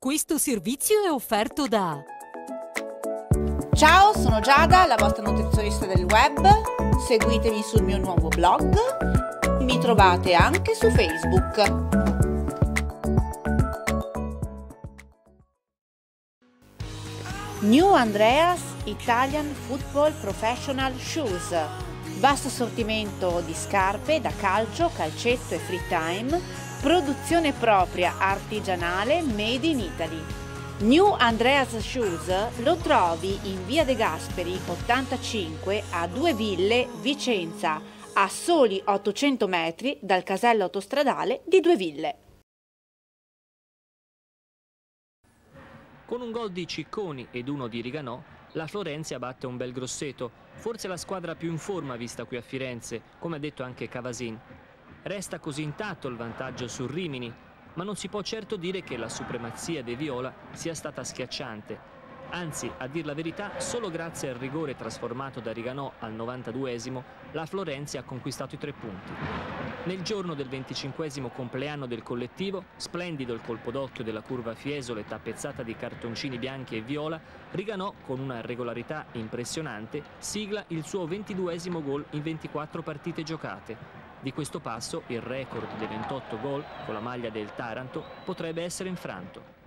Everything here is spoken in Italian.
Questo servizio è offerto da Ciao, sono Giada, la vostra nutrizionista del web. Seguitemi sul mio nuovo blog. Mi trovate anche su Facebook. New Andreas Italian Football Professional Shoes. Vasto assortimento di scarpe da calcio, calcetto e free time Produzione propria artigianale made in Italy. New Andreas Shoes lo trovi in via De Gasperi 85 a Due Ville, Vicenza, a soli 800 metri dal casello autostradale di Due Ville. Con un gol di Cicconi ed uno di Riganò, la Florenzia batte un bel grosseto, forse la squadra più in forma vista qui a Firenze, come ha detto anche Cavasin. Resta così intatto il vantaggio sul Rimini, ma non si può certo dire che la supremazia dei Viola sia stata schiacciante. Anzi, a dir la verità, solo grazie al rigore trasformato da Riganò al 92esimo, la Florenzia ha conquistato i tre punti. Nel giorno del 25 compleanno del collettivo, splendido il colpo d'occhio della curva Fiesole tappezzata di cartoncini bianchi e viola, Riganò, con una regolarità impressionante, sigla il suo 22esimo gol in 24 partite giocate, di questo passo il record dei 28 gol con la maglia del Taranto potrebbe essere infranto.